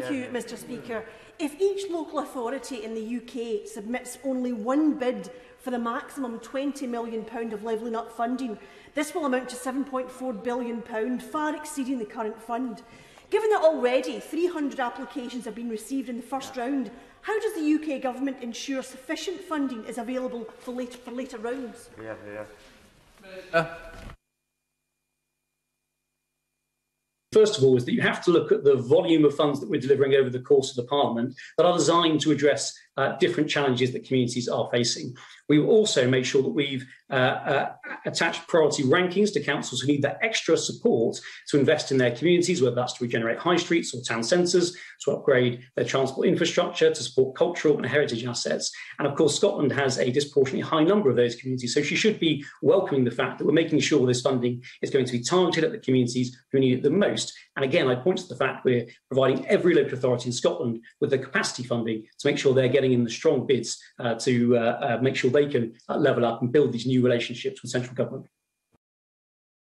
Thank yeah. you, Mr Speaker. If each local authority in the UK submits only one bid for the maximum £20 million of levelling up funding, this will amount to £7.4 billion, far exceeding the current fund. Given that already 300 applications have been received in the first yeah. round, how does the UK Government ensure sufficient funding is available for later, for later rounds? Yeah, yeah. Uh. First of all, is that you have to look at the volume of funds that we're delivering over the course of the Parliament that are designed to address uh, different challenges that communities are facing. We will also make sure that we've uh, uh, attached priority rankings to councils who need that extra support to invest in their communities, whether that's to regenerate high streets or town centres, to upgrade their transport infrastructure, to support cultural and heritage assets. And of course, Scotland has a disproportionately high number of those communities. So she should be welcoming the fact that we're making sure this funding is going to be targeted at the communities who need it the most. And again, I point to the fact we're providing every local authority in Scotland with the capacity funding to make sure they're getting in the strong bids uh, to uh, uh, make sure they can level up and build these new relationships with central government.